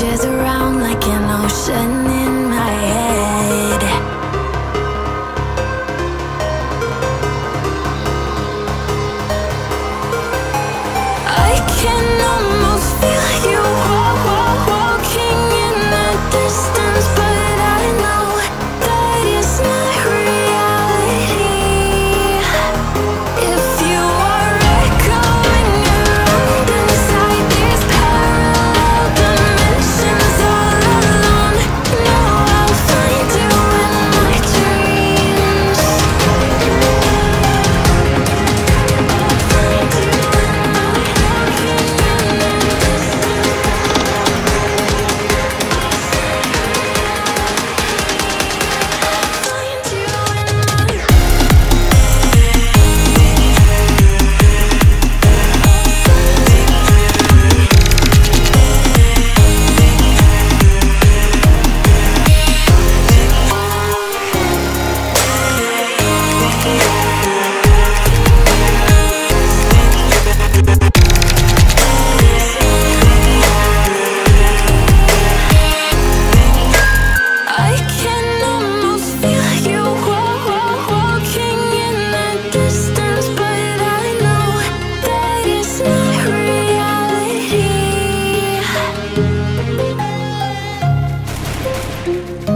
rages around like an ocean in my head. I can almost feel you walking in the distance, but In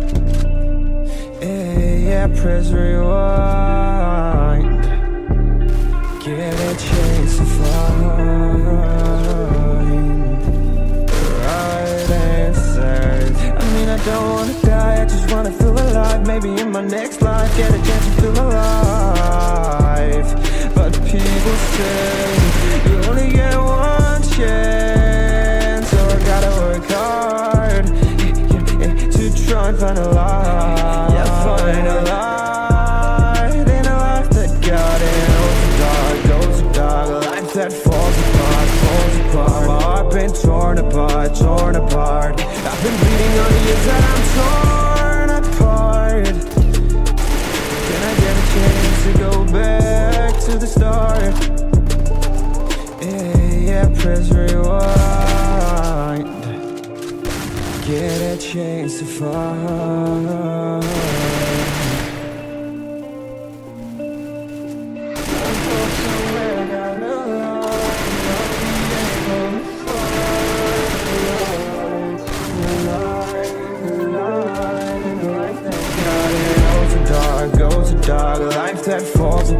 Yeah, yeah, press rewind. Get a chance to find. The right answers. I mean, I don't wanna die, I just wanna feel alive. Maybe in my next life, get a chance to feel alive. But people say you only get one chance, so I gotta work hard yeah, yeah, to try and find a light. Torn apart. I've been bleeding on the inside, I'm torn apart. Can I get a chance to go back to the start? Yeah, yeah, press rewind. Get a chance to find.